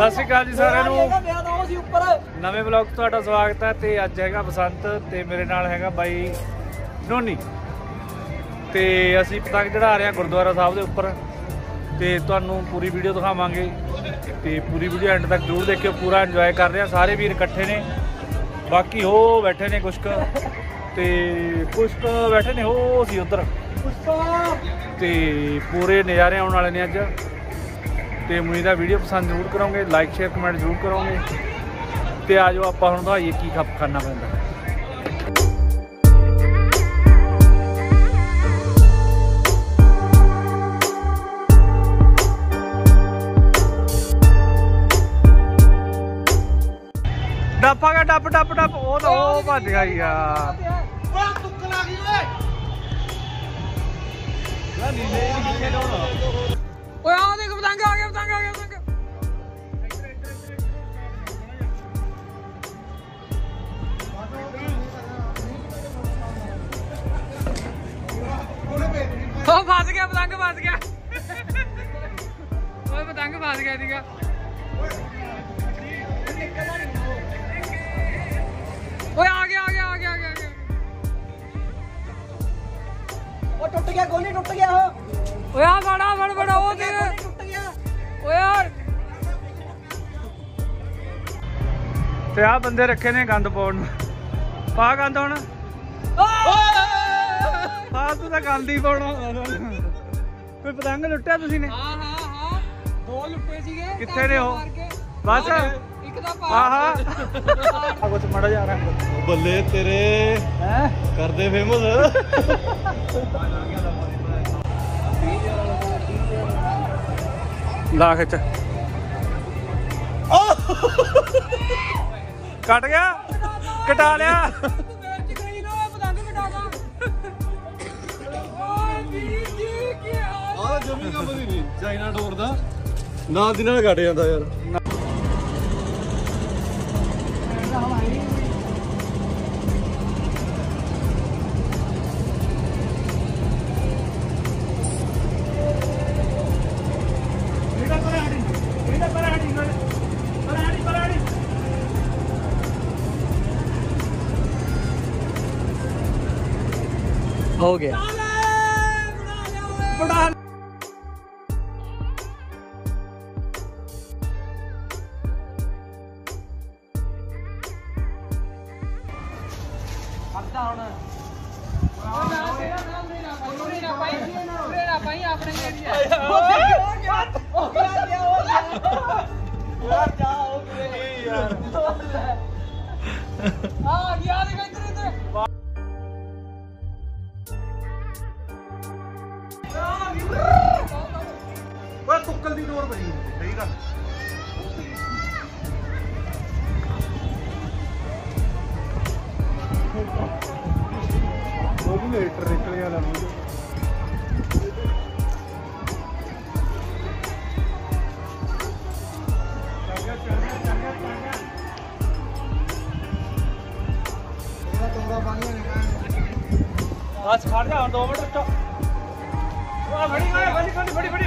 ਸਤਿ ਸ਼੍ਰੀ ਅਕਾਲ ਜੀ ਸਾਰਿਆਂ ਨੂੰ। ਨਵੇਂ ਵਲੌਗ ਤੁਹਾਡਾ ਸਵਾਗਤ ਹੈ ਤੇ ਅੱਜ ਹੈਗਾ ਬਸੰਤ ਤੇ ਮੇਰੇ ਨਾਲ ਹੈਗਾ ਬਾਈ ਨੋਨੀ। ਤੇ ਅਸੀਂ ਪਤੰਗ ਚੜਾ ਰਹੇ ਹਾਂ ਗੁਰਦੁਆਰਾ ਸਾਹਿਬ ਦੇ ਉੱਪਰ। ਤੇ ਤੁਹਾਨੂੰ ਪੂਰੀ ਵੀਡੀਓ ਦਿਖਾਵਾਂਗੇ। ਤੇ ਪੂਰੀ ਵੀਡੀਓ ਐਂਡ ਤੱਕ ਜ਼ਰੂਰ ਦੇਖਿਓ ਪੂਰਾ ਇੰਜੋਏ ਕਰ ਰਹੇ ਹਾਂ। ਸਾਰੇ ਵੀਰ ਇਕੱਠੇ ਨੇ। ਬਾਕੀ ਹੋ ਬੈਠੇ ਨੇ ਕੁਛ ਕੁ ਤੇ ਕੁਛ ਕੁ ਬੈਠੇ ਨੇ ਹੋ ਸੀ ਉਧਰ। ਤੇ ਪੂਰੇ ਨਜ਼ਾਰੇ ਆਉਣ ਵਾਲੇ ਨੇ ਅੱਜ। ਤੇ ਉਮੀਦ ਹੈ ਵੀਡੀਓ ਪਸੰਦ ਜ਼ਰੂਰ ਕਰੋਗੇ ਲਾਈਕ ਸ਼ੇਅਰ ਕਮੈਂਟ ਜ਼ਰੂਰ ਕਰੋਗੇ। ਤੇ ਆਜੋ ਆਪਾਂ ਹੁਣ ਦਿਖਾਈਏ ਕੀ ਖੱਪ ਖਾਣਾ ਪੈਂਦਾ। ਡੱਪਾਗਾ ਡੱਪ ਡੱਪ ਡੱਪ। ਉਹ ਤਾਂ ਉਹ ਭੱਜ ਗਿਆ ਯਾਰ। ਓਏ ਤੁੱਕ ਲਾ ਗਈ ਓਏ। ਓਏ ਆ ਦੇਖ ਪਤੰਗ, ਆ ਗਿਆ ਪਤੰਗ, ਆ ਗਿਆ ਪਤੰਗ। ਉਹ ਫਸ ਗਿਆ ਪਤੰਗ, ਫਸ ਗਿਆ। ਓਏ, ਪਤੰਗ ਫਸ ਗਿਆ ਸੀਗਾ। ਓਏ, ਆ ਗਿਆ ਆ ਗਿਆ ਆ ਗਿਆ ਆ ਗਿਆ ਆ ਗਿਆ। ਉਹ ਟੁੱਟ ਗਿਆ, ਗੋਲੀ ਟੁੱਟ ਗਿਆ ਉਹ। ਓਏ ਆ ਉਹ ਓਏ ਯਾਰ ਤੇ ਬੰਦੇ ਰੱਖੇ ਨੇ ਗੰਦ ਪਾਉਣ ਨੂੰ। ਪਾ ਗੰਦ ਹੁਣ। ਫਾਲਤੂ ਤਾਂ ਗੰਦ ਹੀ ਪਾਉਣਾ। ਕੋਈ ਪਤੰਗ ਲੁੱਟਿਆ ਤੁਸੀਂ ਨੇ? ਹਾਂ ਹਾਂ ਹਾਂ। ਦੋ ਲੁੱਟੇ ਸੀਗੇ। ਕਿੱਥੇ ਨੇ ਉਹ? ਬਸ। ਇੱਕ ਦਾ ਪਾ ਆਹਾ। ਆ ਕੁਛ ਮੜਾ ਜਾ ਰਹਾ। ਬੱਲੇ ਤੇਰੇ। ਹੈ? ਕਰਦੇ ਫੇਮਸ ਲਾ ਖਿੱਚ ਕੱਟ ਗਿਆ? ਕਟਾ ਲਿਆ? ਨਾ ਆਹ ਜਮੀ ਕੰਮ ਦੀ ਨਹੀਂ। ਚਾਈਨਾ ਡੋਰ ਦਾ। ਨਾਲ ਦੀ ਨਾਲ ਕੱਟ ਜਾਂਦਾ ਯਾਰ। ਹੋ ਗਿਆ ਬੜਾ ਆਪਣੇ ਏਰੀਆ ਯਾਰ ਤੁੱਕਲ ਦੀ ਡੋਰ ਬਣੀ ਸਹੀ ਗੱਲ। ਉਹ ਵੀ ਲੀਟਰ ਨਿਕਲ ਗਿਆ ਨਾ ਬਸ ਖੜ ਜਾ ਹੁਣ 2 ਮਿੰਟ ਰੁਕ ਆ ਫੜੀ ਓਏ ਫੜੀ ਫੜੀ ਫੜੀ।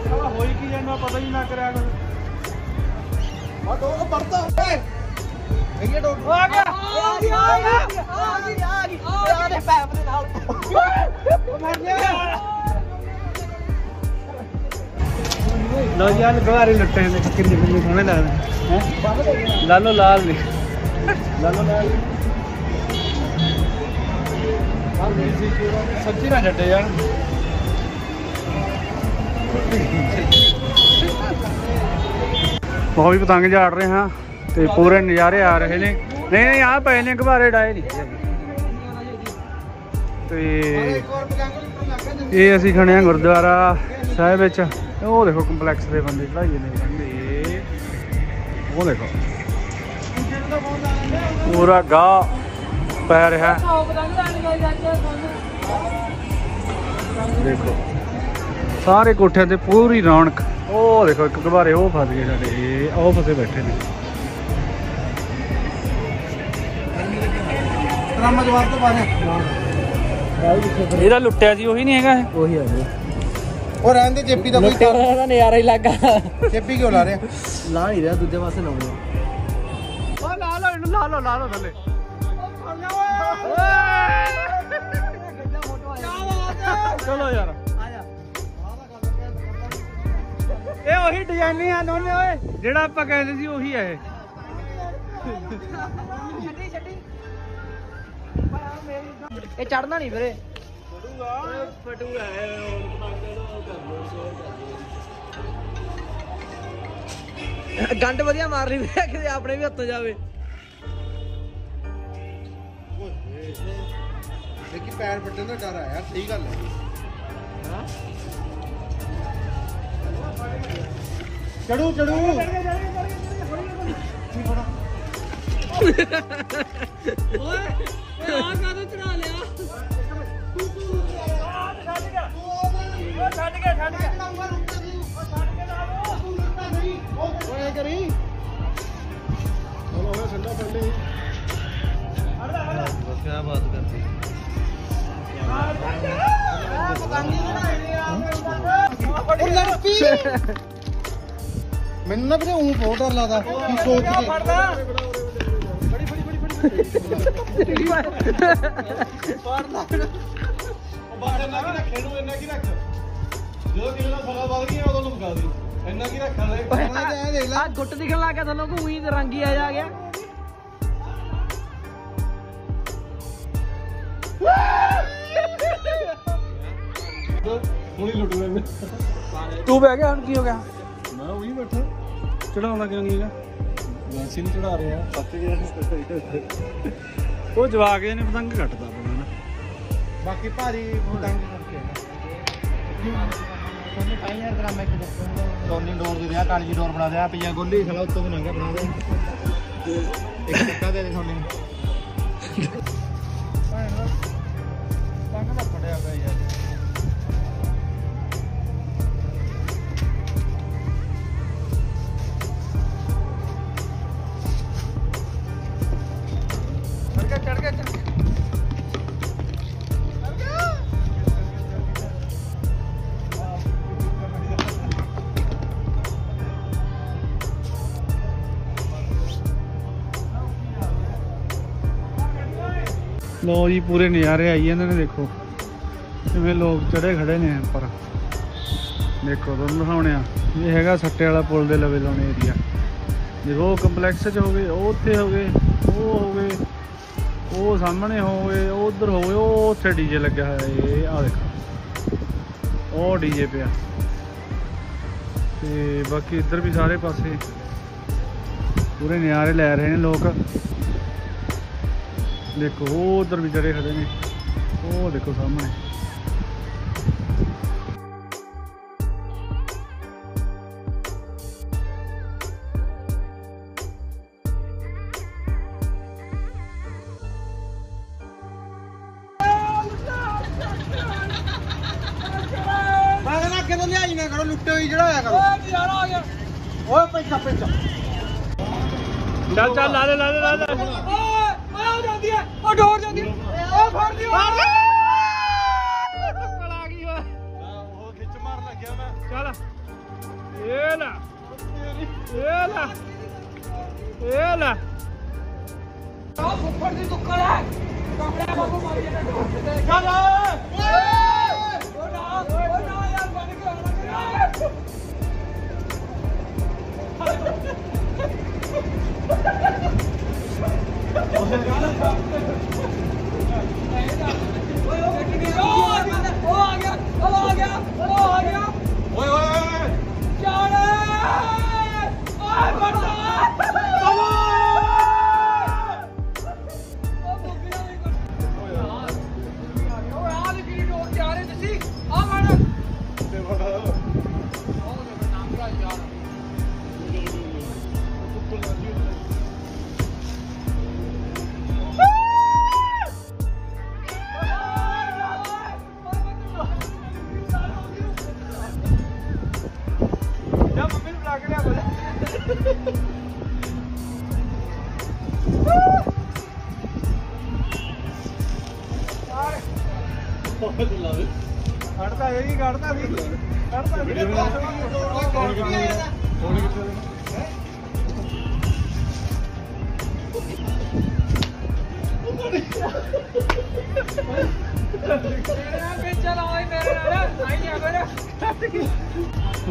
ਸਾਲਾ ਹੋਈ ਕੀ ਜਾਂਦਾ ਪਤਾ ਹੀ ਨਾ ਕਰਿਆ ਕੁਛ ਆ ਡੋਰ ਪੜਦਾ ਓਏ ਇਹ ਡੋਰ ਉਹ ਆ ਗਿਆ ਆ ਗਈ ਆ ਗਈ ਆ ਗਈ ਆ ਗਈ ਆ ਦੇ ਪੈਪ ਦੇ ਨਾਲ। ਲੋ ਜੀ ਆਲ ਗਵਾਰੇ ਲੁੱਟੇ ਨੇ। ਕਿੰਨੇ ਕਿੰਨੇ ਸੋਹਣੇ ਲੱਗਦੇ ਹੈ? ਲਾਲੋ ਲਾਲ ਨੇ ਲਾਲੋ ਲਾਲ ਸੱਚੀ ਨਾ ਛੱਡੇ ਯਾਰ ਬਹੁਤ ਵੀ ਪਤੰਗ ਝਾੜ ਰਹੇ ਹਾਂ ਤੇ ਪੂਰੇ ਨਜ਼ਾਰੇ ਆ ਰਹੇ ਨੇ। ਨਹੀਂ ਨਹੀਂ ਆ ਪਏ ਨੇ ਗੁਬਾਰੇ ਡਾਏ ਨਹੀਂ ਤੇ ਇਹ ਅਸੀਂ ਖੜੇ ਆ ਗੁਰਦੁਆਰਾ ਸਾਹਿਬ ਵਿੱਚ। ਉਹ ਦੇਖੋ ਕੰਪਲੈਕਸ ਦੇ ਬੰਦੇ ਚੜਾਈ ਨੇ। ਉਹ ਦੇਖੋ। ਪੂਰਾ ਗਾਹ। ਪੈ ਰਿਹਾ। ਹੈ। ਦੇਖੋ। ਸਾਰੇ ਕੋਠਿਆਂ ਤੇ ਪੂਰੀ ਰੌਣਕ। ਉਹ ਦੇਖੋ ਇੱਕ ਘਬਾਰੇ ਉਹ ਫਸ ਗਏ ਸਾਡੇ। ਉਹ ਫਸੇ ਬੈਠੇ ਨੇ। ਰਾਮਾ ਜਵਾਬ ਤੋਂ ਬਾਹਰ ਇਹਦਾ ਲੁੱਟਿਆ ਸੀ ਉਹੀ ਨਹੀਂ ਹੈਗਾ ਇਹ? ਉਹੀ ਆ ਉਹ ਰਹਿਣ ਦੇ ਜੇਪੀ ਦਾ ਕੋਈ ਉਹਦਾ ਨਜ਼ਾਰਾ ਹੀ ਲੱਗਾ ਜੇਪੀ ਕਿਉਂ ਲਾ ਰਿਹਾ? ਲਾ ਨਹੀਂ ਰਿਹਾ ਦੂਜੇ ਪਾਸੇ ਲਾਉਣਾ। ਉਹ ਲਾ ਲਓ ਇਹਨੂੰ ਲਾ ਲਓ ਲਾ ਲਓ ਥੱਲੇ। ਚਲੋ ਯਾਰ। ਇਹ ਉਹੀ ਡਿਜ਼ਾਈਨ ਆ ਨੋਨੇ ਓਏ। ਜਿਹੜਾ ਆਪਾਂ ਕਹਿੰਦੇ ਸੀ ਉਹੀ ਆ ਇਹ। ਇਹ ਚੜਨਾ ਨਹੀਂ ਵੀਰੇ। ਗੰਡ ਵਧੀਆ ਮਾਰ ਲਈ ਵੀਰੇ ਕਿਤੇ ਆਪਣੇ ਵੀ ਹੱਥੋਂ ਜਾਵੇ। ਪੈਰ ਵੱਟਣ ਦਾ ਡਰ ਆਇਆ ਸਹੀ ਗੱਲ ਹੈ। ਚੜੂ ਚੜੂ ਓਏ ਆ ਕਾਹਦੋਂ ਪੀ ਮੈਨੂੰ ਨਾ ਵੀਰੇ ਉਹ ਬਹੁਤ ਡਰ ਲੱਗਦਾ ਕੀ ਸੋਚ ਕੇ। ਬਾਹਰ ਇੰਨਾ ਕੀ ਰੱਖੇ ਨੂੰ ਇੰਨਾ ਕੀ ਰੱਖ ਜਦੋਂ ਕਿਸੇ ਦਾ ਸਗਾ ਵੱਧ ਗਿਆ ਉਦੋਂ ਲਮਕਾ ਦੀ ਇੰਨਾ ਕੀ ਰੱਖਣ ਲੈ ਮੈਂ ਆ ਗੁੱਟ ਦਿਖਣ ਲੱਗ ਗਿਆ ਤੁਹਾਨੂੰ ਕੋਈ ਉਹੀ ਰੰਗ ਹੀ ਆ ਜਾ ਗਿਆ ਹੁਣੀ ਲੁੱਟ ਲੈਂਦੇ। ਤੂੰ ਬਹਿ ਗਿਆ ਹੁਣ ਕੀ ਹੋ ਗਿਆ? ਮੈਂ ਉਹੀ ਬੈਠਾ। ਚੜਾਉਣਾ ਕਿਉਂ ਨਹੀਂ ਹੈਗਾ? ਵੈਸੇ ਨਹੀਂ ਚੜਾ ਰਿਹਾ। ਸੱਚ ਗਿਆ ਉਹ ਜਵਾਕ ਜਿਹੇ ਨੇ ਪਤੰਗ ਕੱਟਦਾ ਪਤਾ ਨਾ। ਬਾਕੀ ਭਾਰੀ ਪਤੰਗ ਕਰਕੇ ਗ੍ਰਾਮ ਇੱਕ ਟੋਨੀ ਡੋਰ ਦੇ ਦਿਆ ਕਾਲੀ ਜੀ ਡੋਰ ਬਣਾ ਦਿਆ ਪਈਆ ਗੋਲੀ ਖਲਾ ਉੱਤੋਂ ਤੋਂ ਨੰਗਾ ਬਣਾ ਦੇ। ਤੇ ਇੱਕ ਟੱਕਾ ਦੇ ਦੇ ਸੋਨੀ ਨੂੰ। ਪਤੰਗ ਦਾ ਫੜਿਆ ਪਿਆ ਯਾਰ। ਲੋ ਜੀ, ਪੂਰੇ ਨਜ਼ਾਰੇ ਆਈ ਜਾਂਦੇ ਨੇ, ਦੇਖੋ। ਜਿਵੇਂ ਲੋਕ ਚੜੇ ਖੜੇ ਨੇ ਉੱਪਰ ਦੇਖੋ, ਤੁਹਾਨੂੰ ਦਿਖਾਉਣੇ ਆ। ਇਹ ਹੈਗਾ ਸੱਟੇ ਵਾਲਾ ਪੁਲ ਦੇ ਲਵੇ ਲਾਉਣੇ ਏਰੀਆ ਦੇਖੋ, ਉਹ ਕੰਪਲੈਕਸ 'ਚ ਹੋ ਗਏ ਉਹ ਉੱਥੇ ਹੋ ਗਏ ਉਹ ਹੋਵੇ, ਉਹ ਸਾਹਮਣੇ ਹੋ ਗਏ ਉਹ ਉਧਰ ਹੋਵੇ, ਉਹ ਉੱਥੇ ਡੀਜੇ ਲੱਗਿਆ ਹੋਇਆ ਇਹ ਆ ਦੇਖੋ। ਉਹ ਡੀਜੇ ਪਿਆ। ਤੇ ਬਾਕੀ ਇੱਧਰ ਵੀ ਸਾਰੇ ਪਾਸੇ ਪੂਰੇ ਨਜ਼ਾਰੇ ਲੈ ਰਹੇ ਨੇ ਲੋਕ। ਦੇਖੋ ਉਹ ਉਧਰ ਵੀ ਚੜੇ ਖੜੇ ਨੇ ਉਹ ਦੇਖੋ ਸਾਹਮਣੇ। ਅੱਗੇ ਤੋਂ ਲਿਆਈ? ਨਾ ਕਰੋ ਲੁੱਟੇ ਹੋਈ ਜਿਹੜਾ ਹੋਇਆ ਕਰੋ। ਓਏ ਨਜ਼ਾਰਾ ਆ ਗਿਆ। ਓਏ ਪੈਸਾ ਪੈਸਾ ਚੱਲ ਚੱਲ ਲਾ ਦੇ ਲਾ ਦੇ ਲਾ ਆ ਜਾਂਦੀ ਹੈ ਉਹ ਡੋਰ ਜਾਂਦੀ। ਹੈ ਓ ਫੜ ਲਈ ਆ ਗਈ ਓਏ। ਉਹ ਖਿੱਚ ਮਾਰ ਲੱਗਿਆ ਮੈਂ। ਚੱਲ। ਇਹ ਲੈ। ਇਹ ਲੈ। ਇਹ ਲੈ। ਆ ਫੁੱਫੜ ਦੀ ਦੁੱਕੜ ਹੈ। ਕਮਰੇ ਬਾਬੂ ਮਾਰੀ ਜਾਂਦਾ। ਚੱਲ। ਓਏ। ਓ ਨਾ ਉਹ ਗੱਡੀ ਦੀ ਉਹ ਆ ਗਿਆ ਉਹ ਆ ਗਿਆ।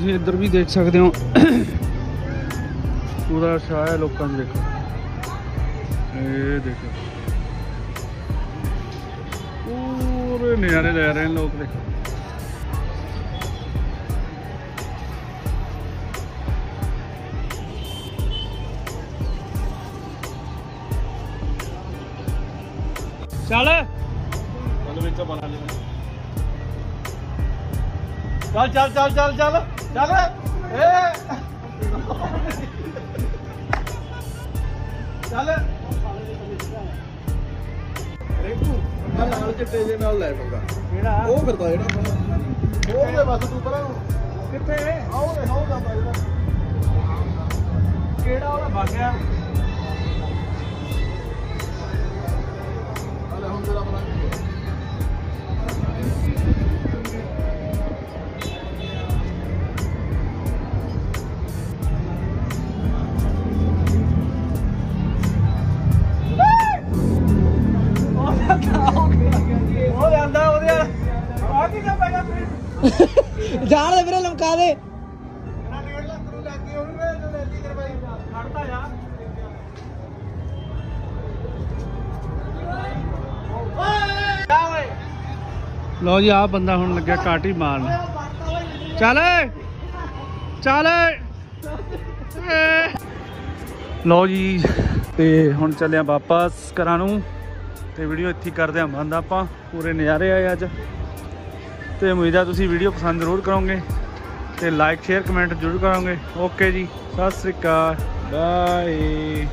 ਤੁਸੀਂ ਇੱਧਰ ਵੀ ਦੇਖ ਸਕਦੇ ਹੋ ਪੂਰਾ ਸ਼ਾਹ ਹੈ ਲੋਕਾਂ ਦੇ ਦੇਖੋ ਇਹ ਦੇਖੋ ਪੂਰੇ ਨਜ਼ਾਰੇ ਲੈ ਰਹੇ ਨੇ ਲੋਕ ਦੇਖੋ ਚੱਲ ਉਹਦੇ ਵਿੱਚ ਬਣਾ ਲੈ ਚੱਲ ਚੱਲ ਚੱਲ ਚੱਲ ਚੱਲ ਚੱਲ ਏ। ਚੱਲ। ਰੇਕੂ ਆ ਲਾਲ ਚਿੱਟੇ ਜੇ ਨਾਲ ਲੈ ਪੰਗਾ ਕਿਹੜਾ? ਉਹ ਫਿਰਦਾ ਜਿਹੜਾ। ਉਹ ਦੇ ਬਸ ਤੂੰ ਪਰਾਂ ਕਿੱਥੇ? ਆਓ ਦੇ ਜਾਂਦਾ ਜਿਹੜਾ। ਕਿਹੜਾ ਉਹਦਾ ਭਾਗਿਆ ਜਾਣ ਦੇ ਵੀਰੇ ਲਮਕਾ ਦੇ। ਲੋ ਜੀ ਆ ਬੰਦਾ ਹੁਣ ਲੱਗਿਆ ਕਾਟੀ ਮਾਰਨ। ਚੱਲ ਚੱਲ ਲੋ ਜੀ, ਤੇ ਹੁਣ ਚੱਲਿਆ ਵਾਪਸ ਘਰਾਂ ਨੂੰ। ਤੇ ਵੀਡੀਓ ਇੱਥੇ ਹੀ ਕਰਦੇ ਹਾਂ ਬੰਦ ਆਪਾਂ ਪੂਰੇ ਨਜ਼ਾਰੇ ਆਏ ਅੱਜ। ਤੇ ਉਮੀਦ ਆ ਤੁਸੀਂ ਵੀਡੀਓ ਪਸੰਦ ਜ਼ਰੂਰ ਕਰੋਗੇ ਤੇ ਲਾਈਕ ਸ਼ੇਅਰ ਕਮੈਂਟ ਜ਼ਰੂਰ ਕਰੋਗੇ। ਓਕੇ ਜੀ, ਸਤਿ ਸ੍ਰੀ ਅਕਾਲ ਬਾਏ